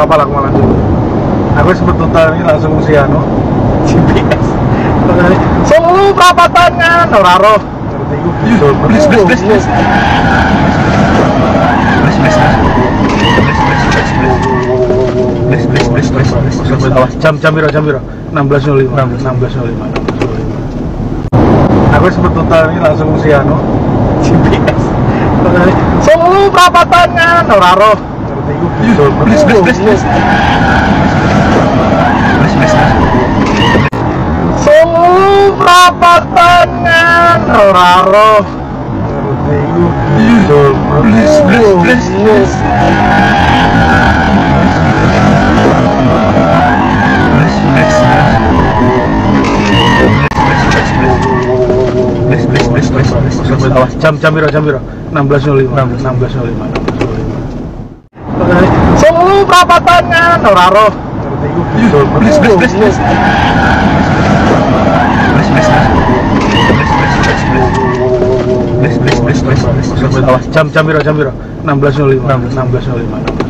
apa lah malah dulu aku total ini langsung si anu GPS ngerti blis, blis. Blis, blis, blis. Blis, blis, blis, blis, blis, blis, blis. Awas, jam jam biro jam biro 16.05 16.05 aku total ini langsung si anu GPS Solo perapatannya Noraro ngerti gue Blis, blis, blis. Blis, blis, blis, blis, blis, blis. Awas, jam jam biro jam biro 16.05 16.05 Perapatannya Noraro ngerti gue gitu Blis, blis, blis, blis. Blis, jam jam biro jam biro 16.05 16.05